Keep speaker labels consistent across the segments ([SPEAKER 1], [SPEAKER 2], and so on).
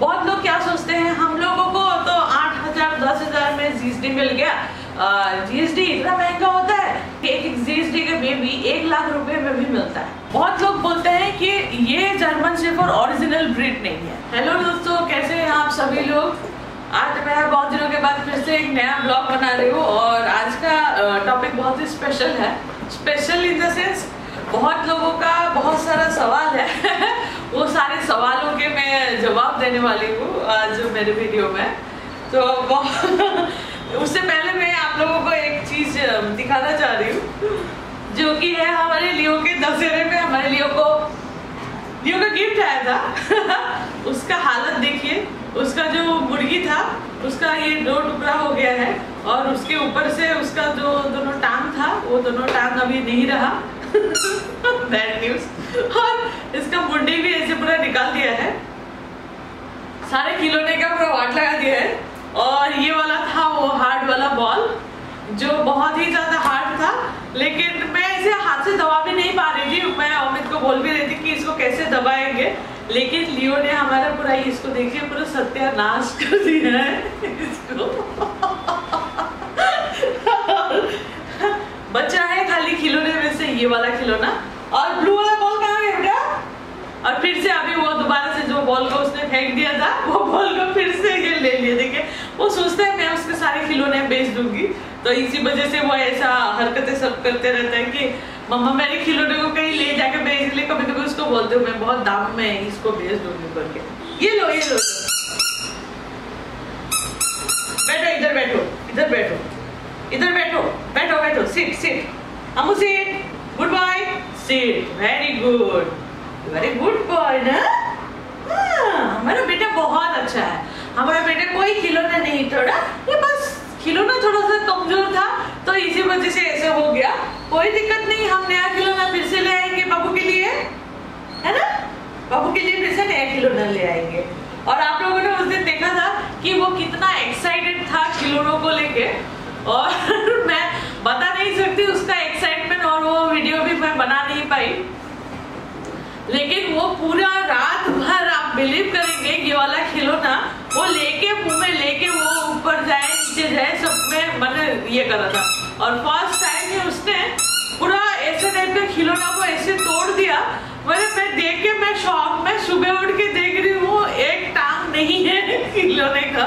[SPEAKER 1] बहुत लोग क्या सोचते हैं, हम लोगों को तो आठ हज़ार, दस हज़ार में जीएसडी मिल गया। जीएसडी इतना महँगा होता है एक एक जीएसडी का बेबी एक लाख रुपए में भी मिलता है। बहुत लोग बोलते हैं कि ये जर्मन शेफर ओरिजिनल ब्रीड नहीं है। हेलो दोस्तों, कैसे हैं आप सभी लोग? आज मैं बहुत दिनों के बाद फिर से एक नया ब्लॉग बना रही हूँ और आज का टॉपिक बहुत ही स्पेशल है। स्पेशल इन द सेंस बहुत लोगों का बहुत सारा सवाल है। वो सारे सवालों के मैं जवाब देने वाली हूँ आज मेरे वीडियो में। तो उससे पहले मैं आप लोगों को एक चीज़ दिखाना चाह रही हूँ, जो कि है हमारे लियो के दशहरे में। हमारे लियो को लियो का गिफ्ट आया था। उसका हालत देखिए, उसका जो मुर्गी था, उसका ये दो टुकड़ा हो गया है और उसके ऊपर से उसका जो दोनों टांग था, वो दोनों टांग अभी नहीं रहा। बैड न्यूज़ और इसका मुंडी भी ऐसे पूरा निकाल दिया है। सारे खिलौने का पूरा वाट लगा दिया है। और ये वाला था वो हार्ड वाला बॉल जो बहुत ही ज़्यादा हार्ड था। लेकिन मैं इसे हाथ से दबा भी नहीं पा रही थी। मैं अमित को बोल भी रही थी कि इसको कैसे दबाएँगे। लेकिन लियो ने हमारा पूरा इसको देखिए, पूरा सत्यानाश कर दिया है इसको। बच्चा है खाली खिलौने में से ये वाला खिलौना। और ब्लू वाला बॉल कहाँ गया बेटा? और फिर से अभी वो दोबारा से जो बॉल को उसने फेंक दिया था, वो बॉल को फिर से ये ले लिया देखिए। वो सोचता है, मैं उसके सारे खिलौने बेच दूँगी। तो इसी वजह से वो ऐसा हरकतें सब करते रहते हैं कि, मम्मा, मेरे खिलौने को कहीं ले जाके बेच ले। कभी कभी उसको बोलते हो, मैं बहुत दाम में इसको बेच दूँगी करके। ये लो ये लो। बैठो, इधर बैठो इधर बैठो इधर बैठो बैठो बैठो sit sit Amu sit good boy sit very good very good boy ना हमारा बेटा बहुत अच्छा है। हमारा बेटा कोई खिलौना नहीं, थोड़ा? ये बस खिलौना थोड़ा सा कमज़ोर था तो इसी वजह से ऐसे हो गया। कोई दिक्कत नहीं, हम नया खिलौना फिर से ले आएँगे बाबू के लिए। है ना? बाबू के लिए फिर से नया खिलौना ले आएँगे। और आप लोगों ने उस दिन देखा था कि वो कितना एक्साइटेड था खिलौनों को लेके। और मैं बता नहीं सकती उसका एक्साइटमेंट और वो वीडियो भी मैं बना नहीं पाई। लेकिन वो पूरा रात भर आप बिलीव करेंगे ये वाला खिलौना वो लेके मुँह में लेके वो ऊपर जाए, नीचे जाए, सब में मैंने ये करा था। और फ़र्स्ट टाइम ही उसने पूरा ऐसे टाइप का खिलौना को ऐसे तोड़ दिया। मैंने, मैं देख के, मैं शॉक में सुबह उठ के देख रही हूँ, एक टांग नहीं है खिलौने का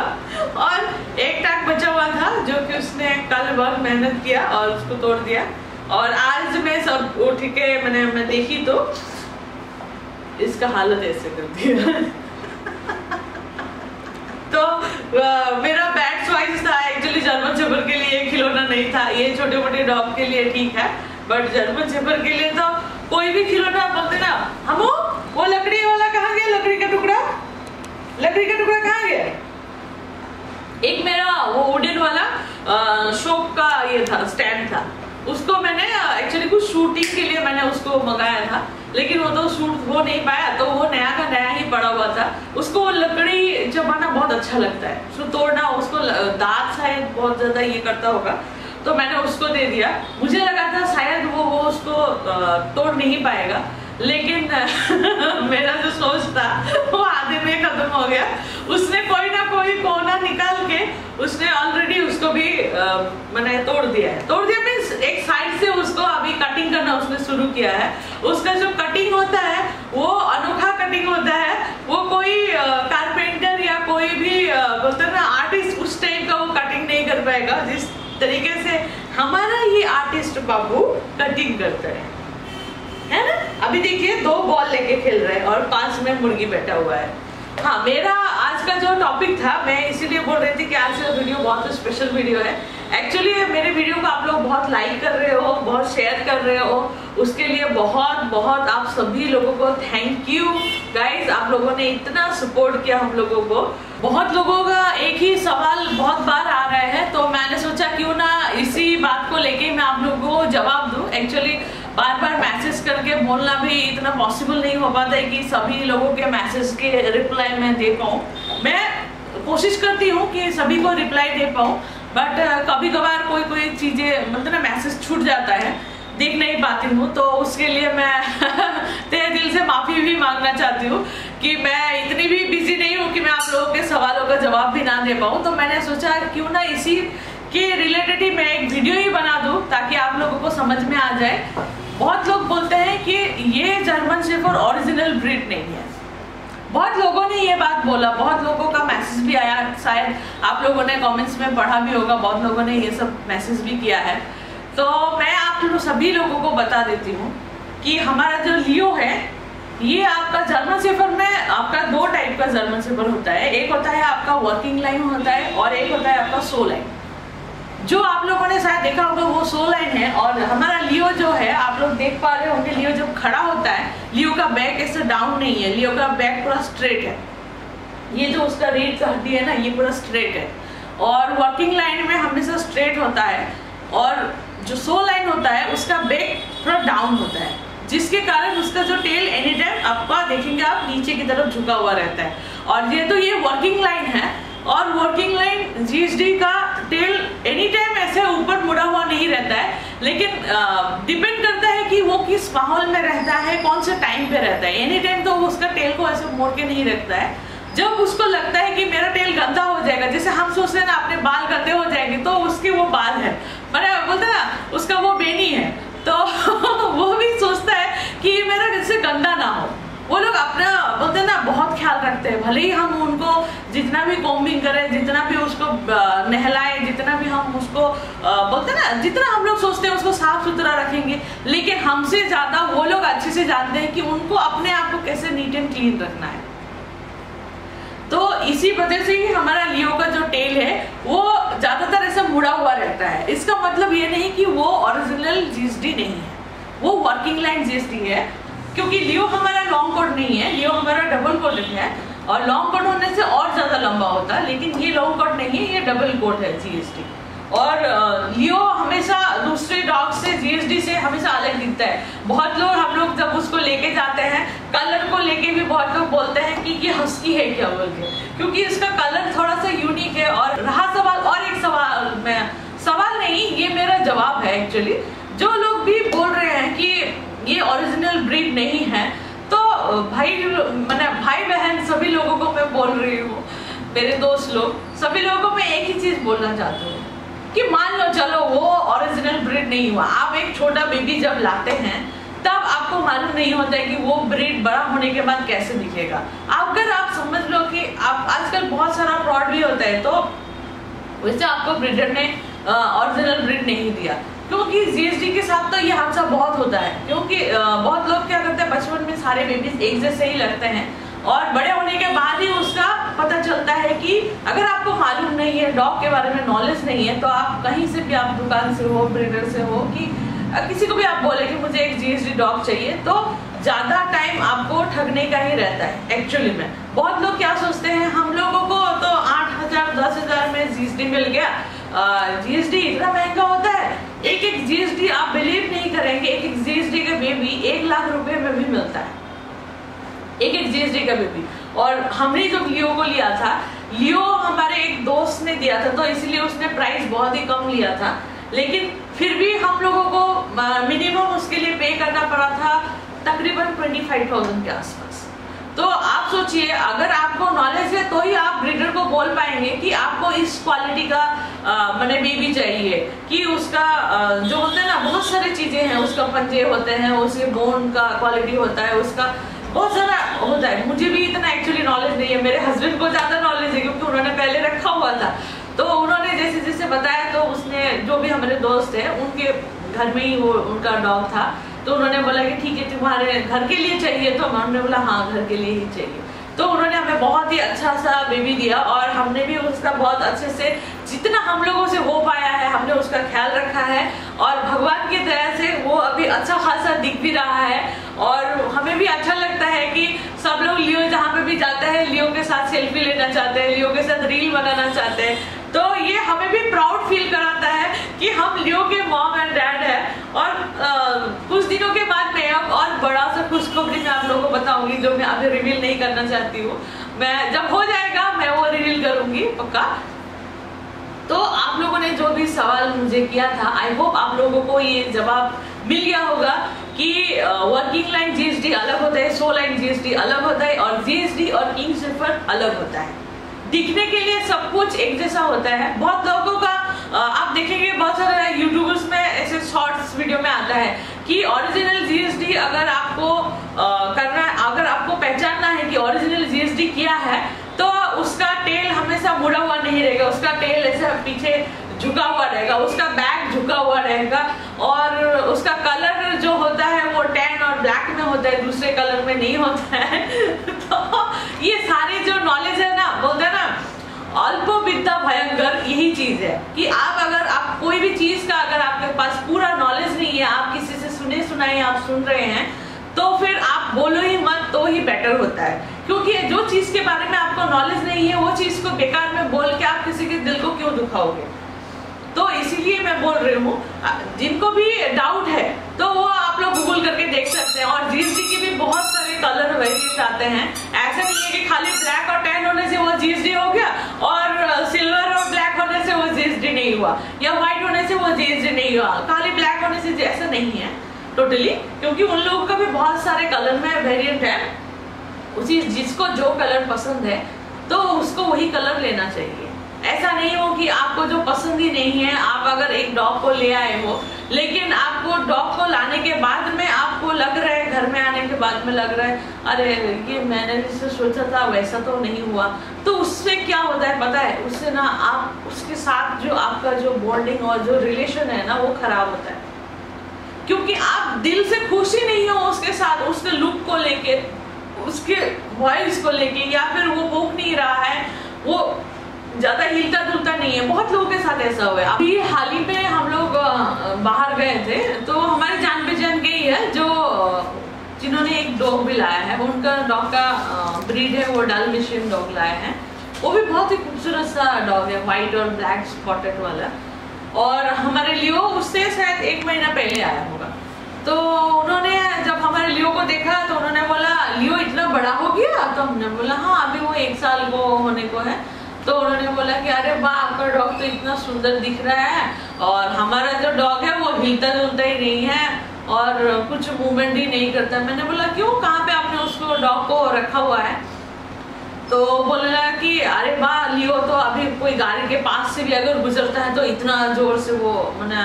[SPEAKER 1] और एक टांग बचा हुआ था जो कि उसने कल बहुत मेहनत किया और उसको तोड़ दिया। और आज मैं सब उठ के मैंने, मैं देखी तो इसका हालत ऐसे कर दिया तो मेरा बैट चॉइस था एक्चुअली जर्मन शेफर के लिए खिलौना नहीं था। ये छोटे मोटे डॉग के लिए ठीक है बट जर्मन शेफर के लिए तो कोई भी खिलौना, बोलते ना हम वो लकड़ी वाला कहाँ गया लकड़ी का टुकड़ा लकड़ी का टुकड़ा कहाँ गया एक मेरा वो वुडन वाला शोप का ये था स्टैंड था उसको मैंने एक्चुअली कुछ शूटिंग के लिए मैंने उसको मंगाया था, लेकिन वो तो शूट हो नहीं पाया तो वो नया का नया ही पड़ा हुआ था। उसको लकड़ी चबाना बहुत अच्छा लगता है। उसको तोड़ना, उसको दांत शायद बहुत ज़्यादा ये करता होगा। तो मैंने उसको दे दिया। मुझे लगा था शायद वो वो उसको तोड़ नहीं पाएगा, लेकिन मेरा जो सोच था, वो आधे में खत्म हो गया। उसने कोई ना कोई कोना निकाल के, उसने ऑलरेडी उसको भी मैंने तोड़ दिया है। तोड़ दिया मीन्स एक साइड से उसको अभी कटिंग करना उसने शुरू किया है। उसका जो कटिंग होता है, वो अनोखा कटिंग होता है। वो कोई कारपेंटर या कोई भी बोलते ना आर्टिस्ट उस टाइप का वो कटिंग नहीं कर पाएगा। जिस तरीके से हमारा ये आर्टिस्ट बाबू कटिंग करता है। है ना? अभी देखिए, दो बॉल लेके खेल रहे हैं और पास में मुर्गी बैठा हुआ है। हाँ मेरा आज का जो टॉपिक था, मैं इसीलिए बोल रही थी कि आज का वीडियो बहुत स्पेशल वीडियो है। एक्चुअली मेरे वीडियो को आप लोग बहुत लाइक कर रहे हो, बहुत शेयर कर रहे हो। उसके लिए बहुत बहुत आप सभी लोगों को थैंक यू गाइज़ आप लोगों ने इतना सपोर्ट किया हम लोगों को। बहुत लोगों का एक ही सवाल बहुत बार आ रहा है तो मैंने सोचा क्यों ना इसी बात को लेके मैं आप लोगों को जवाब दूँ। एक्चुअली बार बार मैसेज करके बोलना भी इतना पॉसिबल नहीं हो पाता है कि सभी लोगों के मैसेज के रिप्लाई मैं दे पाऊँ। मैं कोशिश करती हूँ कि सभी को रिप्लाई दे पाऊँ बट कभी कभार कोई कोई चीज़ें मतलब ना मैसेज छूट जाता है। देख नहीं पाती हूँ तो उसके लिए मैं तेरे दिल से माफ़ी भी मांगना चाहती हूँ कि मैं इतनी भी बिज़ी नहीं हूँ कि मैं आप लोगों के सवालों का जवाब भी ना दे पाऊँ। तो मैंने सोचा, क्यों ना इसी के रिलेटेड ही मैं एक वीडियो ही बना दूँ, ताकि आप लोगों को समझ में आ जाए। बहुत लोग बोलते हैं कि ये जर्मन शेफर ओरिजिनल ब्रीड नहीं है। बहुत लोगों ने ये बात बोला, बहुत लोगों का मैसेज भी आया, शायद आप लोगों ने कमेंट्स में पढ़ा भी होगा, बहुत लोगों ने ये सब मैसेज भी किया है। तो मैं आप लोग, सभी लोगों को बता देती हूँ कि हमारा जो लियो है, ये आपका जर्मन सेफर में, आपका दो टाइप का जर्मन सेफर होता है। एक होता है आपका वर्किंग लाइन होता है और एक होता है आपका सो लाइन जो आप लोगों ने शायद देखा होगा, वो सो लाइन है और हमारा लियो जो है, आप लोग देख पा रहे होंगे लियो जब खड़ा होता है लियो का बैक ऐसे डाउन नहीं है लियो का बैक पूरा स्ट्रेट है। ये जो उसका रीढ़ का हड्डी है ना, ये पूरा स्ट्रेट है। और वर्किंग लाइन में हमेशा स्ट्रेट होता है और जो सो लाइन होता है, उसका बैक थोड़ा डाउन होता है। जिसके कारण उसका जो टेल एनी टाइम आपका, देखेंगे आप, नीचे की तरफ़ झुका हुआ रहता है। और ये तो ये वर्किंग लाइन है और वर्किंग लाइन जीएसडी का टेल एनी टाइम ऐसे ऊपर मुड़ा हुआ नहीं रहता है, लेकिन डिपेंड करता है कि वो किस माहौल में रहता है, कौन से टाइम पे रहता है। एनी टाइम तो उसका टेल को ऐसे मोड़ के नहीं रखता है। जब उसको लगता है कि मेरा टेल गंदा हो जाएगा, जैसे हम सोचते हैं ना, अपने बाल गंदे हो जाएँगे तो उसके वो बाल है। मैंने बोलते ना, उसका वो बेनी है। तो वो भी सोचता है कि मेरा जैसे गंदा ना हो। वो लोग अपना रखते हैं। भले ही हम उनको जितना भी कॉम्बिंग करें, जितना भी उसको नहलाए, जितना भी हम उसको बोलते ना, जितना हम लोग सोचते हैं उसको साफ़ सुथरा रखेंगे, लेकिन हमसे ज़्यादा वो लोग अच्छे से जानते हैं कि उनको अपने आप को कैसे नीट एंड क्लीन रखना है। तो इसी वजह से ही हमारा लियो का जो टेल है, वो ज़्यादातर ऐसा मुड़ा हुआ रहता है। इसका मतलब ये नहीं कि वो ओरिजिनल जीएसडी नहीं है। वो वर्किंग लाइन जीएसडी है। क्योंकि लियो हमारा लॉन्ग कोड नहीं है, लियो हमारा डबल कोड है और लॉन्ग कोड होने से और ज़्यादा लंबा होता है, लेकिन ये लॉन्ग कोड नहीं है, ये डबल कोड है जीएसटी और लियो हमेशा दूसरे डॉग से जीएसडी से हमेशा अलग दिखता है। बहुत लोग, हम लोग जब उसको लेके जाते हैं कलर को लेके भी बहुत लोग बोलते हैं कि ये हस्की है क्या बोल के क्योंकि इसका कलर थोड़ा सा यूनिक है और रहा सवाल, और एक सवाल मैं, सवाल नहीं, ये मेरा जवाब है एक्चुअली जो लोग भी बोल रहे हैं कि ये ओरिजिनल ब्रीड नहीं है। तो भाई, मैंने भाई बहन सभी लोगों को मैं बोल रही हूँ, मेरे दोस्त लोग, सभी लोगों को मैं एक ही चीज़ बोलना चाहती हूँ कि मान लो, चलो, वो ओरिजिनल ब्रीड नहीं हुआ। आप एक छोटा बेबी जब लाते हैं, तब आपको मालूम नहीं होता है कि वो ब्रीड बड़ा होने के बाद कैसे दिखेगा। अगर आप समझ लो कि आप, आजकल बहुत सारा फ्रॉड भी होता है तो वैसे आपको ब्रीडर ने ओरिजिनल ब्रीड नहीं दिया। क्योंकि जीएसडी के साथ तो ये हादसा बहुत होता है। क्योंकि बहुत लोग क्या करते हैं, बचपन में सारे बेबीज एक जैसे ही लगते हैं। और बड़े होने के बाद ही उसका पता चलता है कि अगर आपको मालूम नहीं है, डॉग के बारे में नॉलेज नहीं है तो आप कहीं से भी, आप दुकान से हो ब्रीडर से हो, कि किसी को भी आप बोले कि मुझे एक जीएसडी डॉग चाहिए तो ज़्यादा टाइम आपको ठगने का ही रहता है एक्चुअली में। बहुत लोग क्या सोचते हैं, हम लोगों को तो आठ हज़ार, दस हज़ार में जीएसडी मिल गया। जीएसडी इतना महँगा होता है एक एक जीएसडी आप बिलीव नहीं करेंगे, एक एक जीएसडी का बेबी एक लाख रुपए में भी मिलता है। एक एक जीएसडी का बेबी और हमने जो लियो को लिया था लियो हमारे एक दोस्त ने दिया था तो इसलिए उसने प्राइस बहुत ही कम लिया था। लेकिन फिर भी हम लोगों को मिनिमम उसके लिए पे करना पड़ा था तकरीबन ट्वेंटी फाइव थाउज़ेंड के आसपास। तो आप सोचिए, अगर आपको नॉलेज है तो ही आप ब्रीडर को बोल पाएँगे कि आपको इस क्वालिटी का मैंने बेबी चाहिए, कि उसका जो होते हैं ना, बहुत सारी चीज़ें हैं, उसका पंजे होते हैं, उसके बोन का क्वालिटी होता है, उसका बहुत सारा होता है। मुझे भी इतना एक्चुअली नॉलेज नहीं है, मेरे हस्बैंड को ज़्यादा नॉलेज है, क्योंकि उन्होंने पहले रखा हुआ था। तो उन्होंने जैसे जैसे बताया तो उसने, जो भी हमारे दोस्त है, उनके घर में ही वो, उनका डॉग था तो उन्होंने बोला कि ठीक है, तुम्हारे घर के लिए चाहिए तो हमने बोला हाँ घर के लिए ही चाहिए। तो उन्होंने हमें बहुत ही अच्छा सा बेबी दिया और हमने भी उसका बहुत अच्छे से जितना हम लोगों से हो पाया है हमने उसका ख्याल रखा है और भगवान की दया से वो अभी अच्छा खासा दिख भी रहा है और हमें भी अच्छा लगता है कि सब लोग लियो जहाँ पे भी जाते हैं लियो के साथ सेल्फी लेना चाहते हैं लियो के साथ रील बनाना चाहते हैं। तो ये हमें भी प्राउड फील कराता है कि हम लियो के मॉम एंड डैड है और आ, कुछ दिनों के खुशखबरी मैं आप लोगों को बताऊँगी जो मैं अभी रिवील नहीं करना चाहती हूँ। मैं जब हो जाएगा, मैं वो रिवील करूँगी, पक्का? तो आप लोगों ने जो भी सवाल मुझे किया था आई होप आप लोगों को ये जवाब मिल गया होगा कि वर्किंग लाइन जीएसडी अलग होता है सो लाइन जीएसडी अलग होता है और जीएसडी और किंग सिफर अलग होता है। दिखने के लिए सब कुछ एक जैसा होता है। बहुत लोगों का आप देखेंगे बहुत सारे यूट्यूबर्स में ऐसे शॉर्ट्स वीडियो में आता है। कि ओरिजिनल जीएसडी अगर आपको करना है अगर आपको पहचानना है कि ओरिजिनल जीएसडी क्या है तो उसका टेल हमेशा मुड़ा हुआ नहीं रहेगा। उसका टेल ऐसे पीछे झुका हुआ रहेगा। उसका बैक झुका हुआ रहेगा। और उसका कलर जो होता है वो टेन और ब्लैक में होता है, दूसरे कलर में नहीं होता है। तो ये सारी जो नॉलेज है ना, बोलते हैं ना अल्प विद्या भयंकर यही चीज़ है कि आप अगर आप कोई भी चीज़ का अगर आपके पास पूरा नॉलेज नहीं है, आप किसी सुने सुनाए आप सुन रहे हैं तो फिर आप बोलो ही मत तो ही बेटर होता है। क्योंकि जो चीज़ के बारे में आपको नॉलेज नहीं है, वो चीज़ को बेकार में बोल के आप किसी के दिल को क्यों दुखाओगे? तो इसीलिए मैं बोल रही हूँ जिनको भी डाउट है तो वो आप लोग गूगल करके देख सकते हैं। और जीएसडी के भी बहुत सारे कलर वेरिएंट आते हैं। ऐसा नहीं है कि खाली ब्लैक और टेन होने से वो जीएसडी हो गया, और सिल्वर और ब्लैक होने से वो जीएसडी नहीं हुआ, या व्हाइट होने से वो जीएसडी नहीं हुआ। खाली ब्लैक होने से ऐसा नहीं है। टोटली क्योंकि उन लोगों का भी बहुत सारे कलर में वेरियंट है। उसी जिसको जो कलर पसंद है तो उसको वही कलर लेना चाहिए। ऐसा नहीं हो कि आपको जो पसंद ही नहीं है, आप अगर एक डॉग को ले आए हो, लेकिन आपको डॉग को लाने के बाद में आपको लग रहा है, घर में आने के बाद में लग रहा है, अरे ये मैंने जिससे सोचा था, वैसा तो नहीं हुआ। तो उससे क्या होता है, पता है, उससे ना आप, उसके साथ जो आपका जो बॉन्डिंग और जो रिलेशन है ना, वो खराब होता है। क्योंकि आप दिल से खुश नहीं हो उसके साथ, उसके लुक को लेके, उसके वॉइस को लेके, या फिर वो भूख नहीं रहा है, वो ज़्यादा हिलता डुलता नहीं है। बहुत लोगों के साथ ऐसा हुआ है। अभी हाल ही में हम लोग बाहर गए थे तो हमारी जान पहचान गई है जो, जिन्होंने एक डॉग भी लाया है, उनका डॉग का ब्रीड है, वो डालमेशियन डॉग लाए है। वो भी बहुत ही खूबसूरत सा डॉग है व्हाइट और ब्लैक स्पॉटेड वाला। और हमारे लियो उससे शायद एक महीना पहले आया होगा। तो उन्होंने जब हमारे लियो को देखा तो उन्होंने बोला, लियो, इतना बड़ा हो गया? तो हमने बोला हाँ अभी वो एक साल को होने को है। तो उन्होंने बोला कि, अरे वाह, आपका डॉग तो इतना सुंदर दिख रहा है और हमारा जो डॉग है, वो हिलता जुलता ही नहीं है और कुछ मूवमेंट ही नहीं करता मैंने बोला, क्यों? कहाँ पे आपने उसको डॉग को रखा हुआ है? तो बोलने लगा कि, अरे वाह, लियो तो अभी कोई गाड़ी के पास से भी अगर गुजरता है तो इतना ज़ोर से वो, मैंने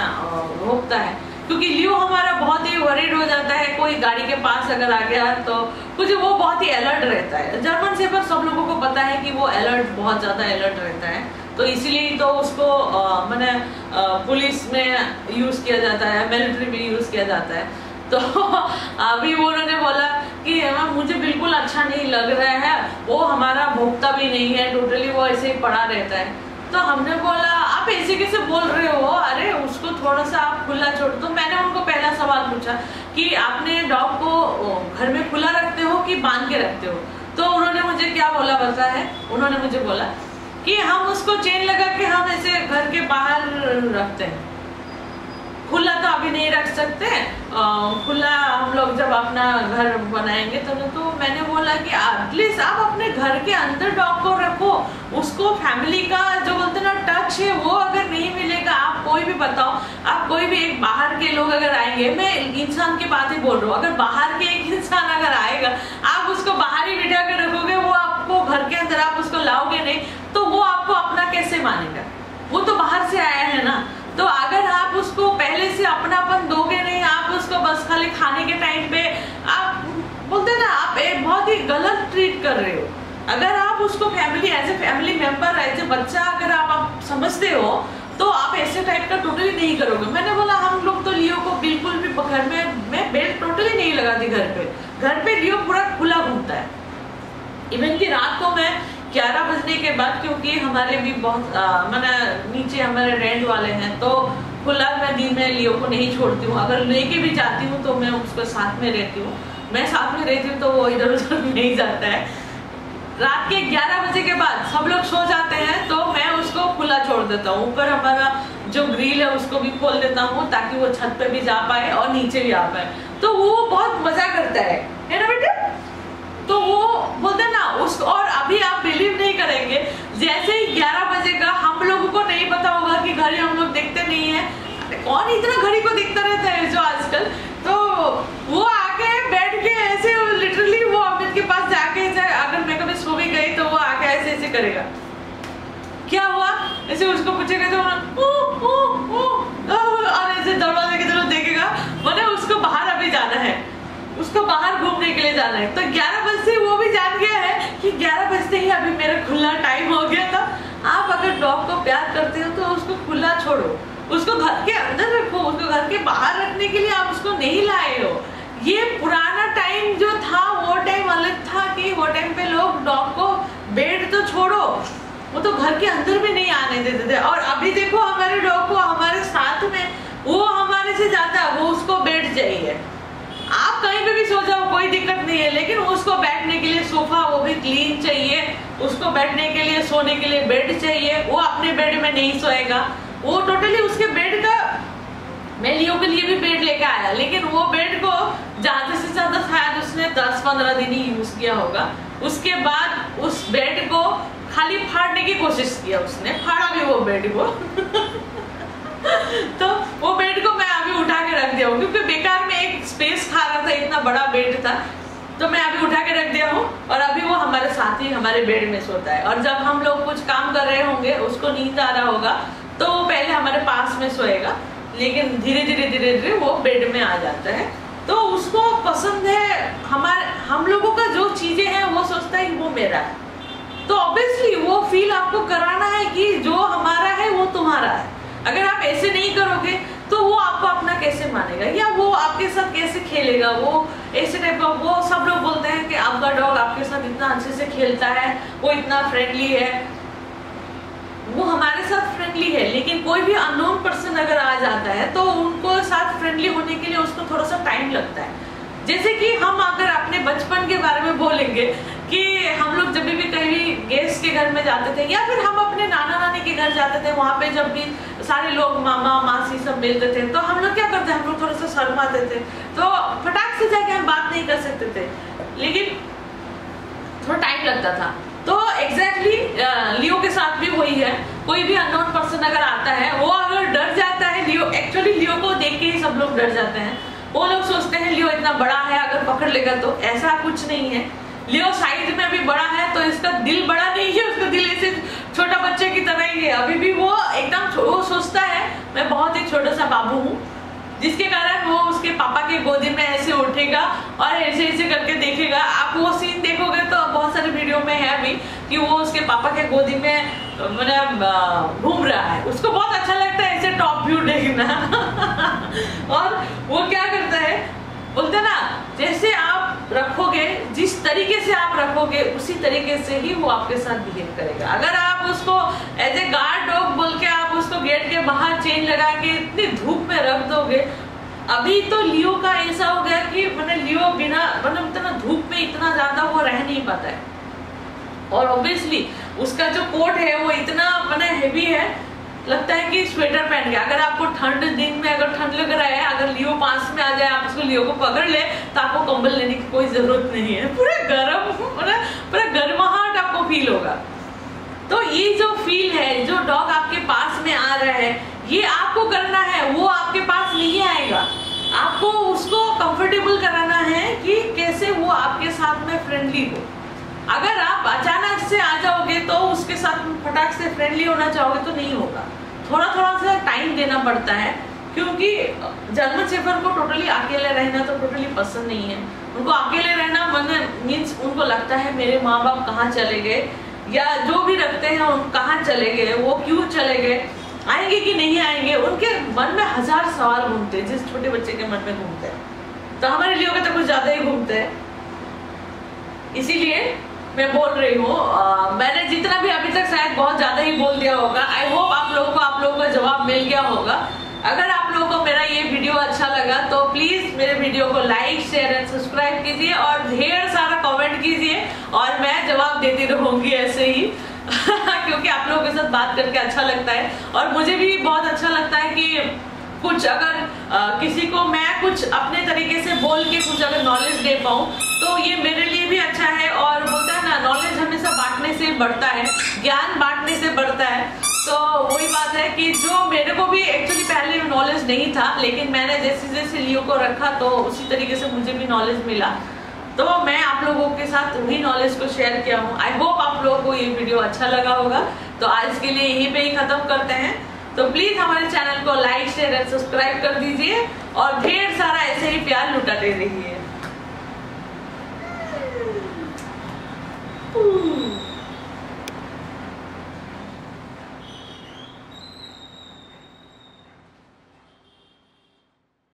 [SPEAKER 1] रोकता है। क्योंकि लियो हमारा बहुत ही वरीड हो जाता है, कोई गाड़ी के पास अगर आ गया तो। कुछ वो बहुत ही अलर्ट रहता है। जर्मन से पर सब लोगों को पता है कि वो अलर्ट बहुत ज़्यादा अलर्ट रहता है। तो इसीलिए तो उसको मैंने पुलिस में यूज़ किया जाता है मिलिट्री में यूज़ किया जाता है। तो अभी उन्होंने बोला कि मुझे बिल्कुल अच्छा नहीं लग रहा है। वो हमारा भोगता भी नहीं है टोटली वो ऐसे ही पड़ा रहता है। तो हमने बोला, आप ऐसे कैसे बोल रहे हो? अरे, उसको थोड़ा सा आप खुला छोड़ तो मैंने उनको पहला सवाल पूछा कि, आपने डॉग को घर में खुला रखते हो कि बाँध के रखते हो? तो उन्होंने मुझे क्या बोला पता है? उन्होंने मुझे बोला कि, हम उसको चेन लगा के हम ऐसे घर के बाहर रखते हैं। खुला तो अभी नहीं रख सकते खुला हम लोग जब अपना घर बनाएँगे तो तो मैंने बोला कि एटलीस्ट आप अपने घर के अंदर डॉग को रखो। उसको फैमिली का जो बोलते ना टच है, वो अगर नहीं मिलेगा, आप कोई भी बताओ। आप कोई भी एक बाहर के लोग अगर आएँगे, मैं इंसान की बात ही बोल रहा हूँ, अगर बाहर के एक इंसान अगर आएगा, आप उसको बाहर ही बिठा के रखोगे, वो आपको घर के अंदर आप उसको लाओगे नहीं तो वो आपको अपना कैसे मानेगा? वो तो बाहर से आया है ना। तो अगर आप उसको पहले से अपनापन दोगे नहीं आप उसको बस खाली खाने के टाइम पे आप बोलते ना आप एक बहुत ही गलत ट्रीट कर रहे हो। अगर आप उसको family as a family member as a बच्चा अगर आप, आप समझते हो तो आप ऐसे टाइप का टोटली नहीं करोगे। मैंने बोला हम लोग तो लियो को बिल्कुल भी घर में मैं बेल्ट टोटली नहीं लगाती घर पे। घर पे लियो पूरा खुला घूमता है। इवन की रात को मैं ग्यारह बजने के बाद क्योंकि हमारे भी बहुत मैंने, नीचे हमारे रेंट वाले हैं तो खुला मैं दिन में लियो को नहीं छोड़ती हूँ। अगर लेके भी जाती हूँ तो मैं उसके साथ में रहती हूँ। मैं साथ में रहती हूँ तो वो इधर उधर नहीं जाता है। रात के 11 बजे के बाद सब लोग सो जाते हैं तो मैं उसको खुला छोड़ देता हूँ। ऊपर हमारा जो ग्रिल है, उसको भी खोल देता हूँ, ताकि वो छत पे भी जा पाए और नीचे भी आ पाए। तो वो बहुत मज़ा करता है। है ना बेटा? तो वो बोलते ना, उस, और अभी आप बिलीव नहीं करेंगे। जैसे ही ग्यारह बजेगा, हम लोगों को नहीं पता होगा कि घड़ी हम लोग देखते नहीं है। कौन इतना घड़ी को देखता रहता है जो आजकल? तो वो आके बैठ के ऐसे लिटरली वो अमित के पास जाके अगर मैं कभी सो भी गई तो वो आके ऐसे ऐसे करेगा। क्या हुआ? ऐसे उसको पूछेगा तो और ऐसे दरवाजे की तरफ़ देखेगा बोले उसको बाहर अभी जाना है। उसको बाहर घूमने के लिए जाना है। तो 11 बजते वो भी जान गया है कि 11 बजते ही अभी मेरा खुला टाइम हो गया था। आप अगर डॉग को प्यार करते हो तो उसको खुला छोड़ो। उसको घर के अंदर रखो, उसको घर के बाहर रखने के लिए आप उसको नहीं लाए हो। ये पुराना टाइम जो था, वो टाइम अलग था कि वो टाइम पे लोग डॉग को बेड तो छोड़ो, वो तो घर के अंदर भी नहीं आने देते थे। और अभी देखो हमारे डॉग को हमारे साथ में, वो हमारे से जाता है वो उसको बेड चाहिए। आप कहीं पे भी सो जाओ, कोई दिक्कत नहीं है, लेकिन उसको बैठने के लिए सोफा, वो भी क्लीन चाहिए। उसको बैठने के लिए, सोने के लिए बेड चाहिए। वो अपने बेड में नहीं सोएगा। वो टोटली उसके बेड का, मैं लियो के लिए भी बेड लेके आया, लेकिन वो बेड को ज़्यादा से ज़्यादा शायद उसने 10-15 दिन ही यूज़ किया होगा। उसके बाद उस बेड को खाली फाड़ने की कोशिश किया उसने, फाड़ा भी वो बेड को। तो वो बेड को मैं उठा के रख दिया हूँ, क्योंकि बेकार में एक स्पेस खा रहा था, इतना बड़ा बेड था तो मैं अभी उठा के रख दिया हूँ, और अभी वो हमारे साथ ही, हमारे बेड में सोता है। और जब हम लोग कुछ काम कर रहे होंगे, उसको नींद आ रहा होगा तो वो पहले हमारे पास में सोएगा, लेकिन धीरे धीरे धीरे धीरे वो बेड में आ जाता है। तो उसको पसंद है, हमारे, हम लोगों का जो चीज़ें हैं, वो सोचता है वो मेरा है। तो ऑब्वियसली वो फील आपको कराना है कि जो हमारा है, वो है अगर आप ऐसे नहीं करोगे तो वो आपको अपना कैसे मानेगा? या वो आपके साथ कैसे खेलेगा? वो ऐसे टाइप का, वो सब लोग बोलते हैं कि आपका डॉग आपके साथ इतना अच्छे से खेलता है, वो इतना फ्रेंडली है। वो हमारे साथ फ्रेंडली है, लेकिन कोई भी अननोन पर्सन अगर आ जाता है तो उनको साथ फ्रेंडली होने के लिए उसको थोड़ा सा टाइम लगता है। जैसे कि हम अगर अपने बचपन के बारे में बोलेंगे कि हम लोग जब भी कहीं गेस्ट के घर में जाते थे, या फिर हम अपने नाना नानी के घर जाते थे, वहाँ पे जब भी सारे लोग मामा मासी सब मिलते थे। तो हम लोग क्या करते हम लोग थोड़ा सा शर्माते थे। तो फटाक से जाके हम बात नहीं कर सकते थे। लेकिन थोड़ा टाइम लगता था। तो एग्जैक्टली exactly, लियो के साथ भी वही है। कोई भी अननोन पर्सन अगर आता है वो अगर डर जाता है लियो एक्चुअली लियो को देख के ही सब लोग डर जाते हैं। वो लोग सोचते हैं लियो इतना बड़ा है अगर पकड़ लेगा तो। ऐसा कुछ नहीं है। लियो साइज़ में भी बड़ा है तो इसका दिल बड़ा नहीं है उसका दिल ऐसे छोटा बच्चे की तरह ही है। अभी भी वो एकदम वो सोचता है, मैं बहुत ही छोटा सा बाबू हूँ। जिसके कारण वो उसके पापा के गोदी में ऐसे उठेगा और ऐसे ऐसे करके देखेगा। आप वो सीन देखोगे तो बहुत सारे वीडियो में है अभी कि वो उसके पापा के गोदी में मतलब घूम रहा है। उसको बहुत अच्छा लगता है ऐसे टॉप व्यू देखना। और वो क्या करता है? बोलते ना, जैसे आप रखोगे, जिस तरीके से आप रखोगे, उसी तरीके से ही वो आपके साथ बिहेव करेगा। अगर आप उसको एज ए गार्ड डॉग बोल के आप उसको गेट के बाहर चेन लगा के इतनी धूप में रख दोगे, अभी तो लियो का ऐसा हो गया कि मैंने लियो बिना मतलब इतना धूप में इतना ज़्यादा वो रह नहीं पाता है। और ऑब्वियसली उसका जो कोट है वो इतना मैंने हैवी है लगता है कि स्वेटर पहन के अगर आपको ठंड दिन में अगर ठंड लग रहा है, अगर लियो पास में आ जाए, आप उसको लियो को पकड़ ले तो आपको कंबल लेने की कोई ज़रूरत नहीं है। पूरा गर्म, पूरा गर्माहट आपको फील होगा। तो ये जो फील है, जो डॉग आपके पास में आ रहा है, ये आपको करना है, वो आपके पास नहीं आएगा। आपको उसको कंफर्टेबल कराना है कि कैसे वो आपके साथ में फ्रेंडली हो। अगर आप अचानक से आ जाओगे तो उसके साथ फटाक से फ्रेंडली होना चाहोगे तो नहीं होगा। थोड़ा थोड़ा सा टाइम देना पड़ता है, क्योंकि जर्मन शेफर को टोटली अकेले रहना तो टोटली पसंद नहीं है। उनको अकेले रहना मन मीन्स उनको लगता है मेरे माँ बाप कहाँ चले गए, या जो भी रखते हैं उन कहाँ चले गए, वो क्यों चले गए, आएँगे कि नहीं आएँगे, उनके मन में हज़ार सवाल घूमते हैं, जिस छोटे बच्चे के मन में घूमते हैं। तो हमारे लिए तो कुछ ज़्यादा ही घूमते हैं। इसीलिए मैं बोल रही हूँ मैंने जितना भी अभी तक शायद बहुत ज़्यादा ही बोल दिया होगा। आई होप आप लोगों को आप लोगों का जवाब मिल गया होगा। अगर आप लोगों को मेरा ये वीडियो अच्छा लगा तो प्लीज़ मेरे वीडियो को लाइक शेयर एंड सब्सक्राइब कीजिए और ढेर सारा कमेंट कीजिए और मैं जवाब देती रहूँगी ऐसे ही। क्योंकि आप लोगों के साथ बात करके अच्छा लगता है। और मुझे भी बहुत अच्छा लगता है कि कुछ अगर आ, किसी को मैं कुछ अपने तरीके से बोल के कुछ अगर नॉलेज दे पाऊँ तो ये मेरे लिए भी अच्छा है और बोलता है ना नॉलेज हमेशा बांटने से बढ़ता है ज्ञान बांटने से बढ़ता है। तो वही बात है कि जो मेरे को भी एक्चुअली पहले नॉलेज नहीं था लेकिन मैंने जैसे जैसे लियो को रखा तो उसी तरीके से मुझे भी नॉलेज मिला। तो मैं आप लोगों के साथ वही नॉलेज को शेयर किया हूँ। आई होप आप लोगों को ये वीडियो अच्छा लगा होगा। तो आज के लिए यहीं पे ही खत्म करते हैं। तो प्लीज़ हमारे चैनल को लाइक शेयर एंड सब्सक्राइब कर दीजिए और ढेर सारा ऐसे ही प्यार लुटाते रहिए।